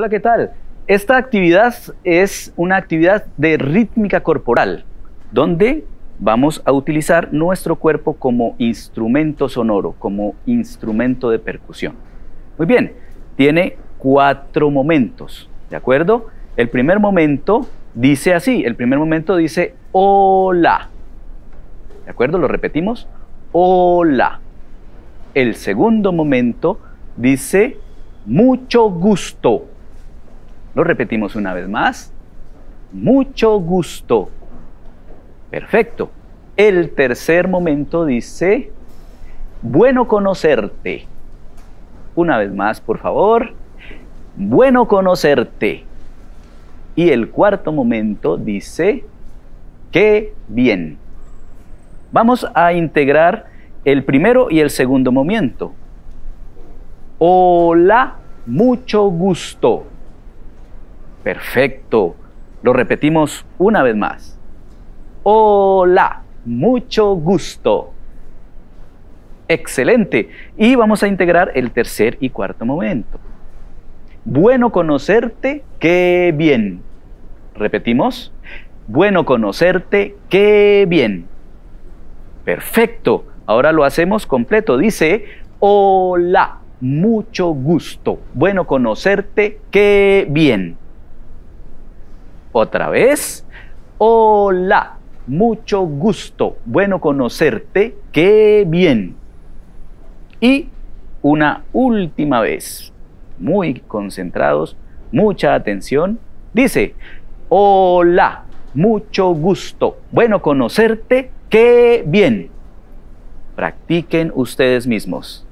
Hola, ¿qué tal? Esta actividad es una actividad de rítmica corporal, donde vamos a utilizar nuestro cuerpo como instrumento sonoro, como instrumento de percusión. Muy bien, tiene cuatro momentos, ¿de acuerdo? El primer momento dice así, el primer momento dice hola, ¿de acuerdo? Lo repetimos, hola. El segundo momento dice mucho gusto. Lo repetimos una vez más, mucho gusto. Perfecto. El tercer momento dice, bueno conocerte. Una vez más, por favor. Bueno conocerte. Y el cuarto momento dice, qué bien. Vamos a integrar el primero y el segundo momento. Hola, mucho gusto. Perfecto. Lo repetimos una vez más. Hola, mucho gusto. Excelente. Y vamos a integrar el tercer y cuarto momento. Bueno conocerte, qué bien. Repetimos. Bueno conocerte, qué bien. Perfecto. Ahora lo hacemos completo. Dice, hola, mucho gusto. Bueno conocerte, qué bien. Otra vez, hola, mucho gusto, bueno conocerte, qué bien. Y una última vez, muy concentrados, mucha atención, dice, hola, mucho gusto, bueno conocerte, qué bien. Practiquen ustedes mismos.